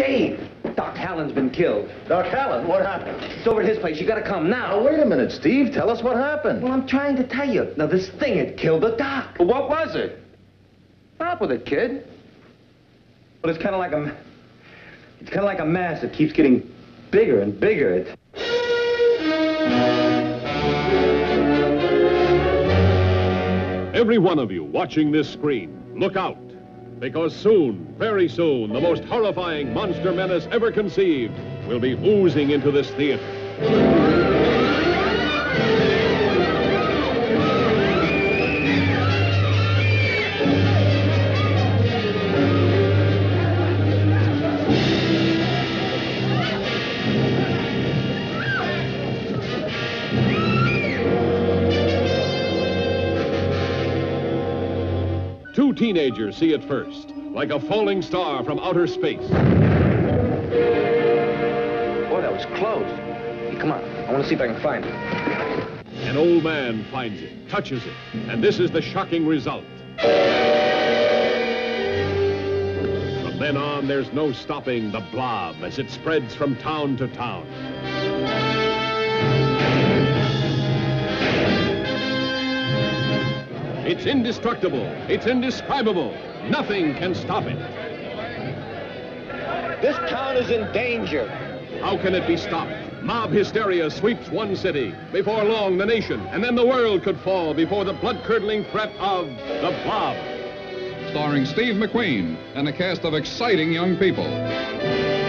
Dave, Doc Hallen's been killed. Doc Hallen, what happened? It's over at his place. You gotta come now. Now, wait a minute, Steve. Tell us what happened. Well, I'm trying to tell you. Now, this thing had killed the doc. Well, what was it? Stop with it, kid. But it's kind of like a... It's kind of like a mass that keeps getting bigger and bigger. It... Every one of you watching this screen, look out. Because soon, very soon, the most horrifying monster menace ever conceived will be oozing into this theater. Two teenagers see it first, like a falling star from outer space. Boy, that was close. Hey, come on. I want to see if I can find it. An old man finds it, touches it, and this is the shocking result. From then on, there's no stopping the blob as it spreads from town to town. It's indestructible. It's indescribable. Nothing can stop it. This town is in danger. How can it be stopped? Mob hysteria sweeps one city. Before long, the nation, and then the world could fall before the blood-curdling threat of the Blob. starring Steve McQueen and a cast of exciting young people.